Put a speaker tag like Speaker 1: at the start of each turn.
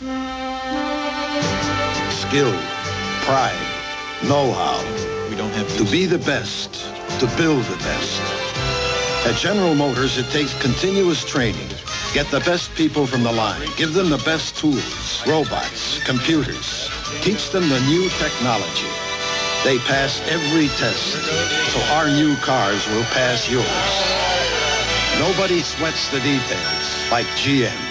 Speaker 1: Skill, pride, know-how.
Speaker 2: We don't have
Speaker 1: To be the best, to build the best. At General Motors, it takes continuous training. Get the best people from the line. Give them the best tools, robots, computers. Teach them the new technology. They pass every test, so our new cars will pass yours. Nobody sweats the details like GM.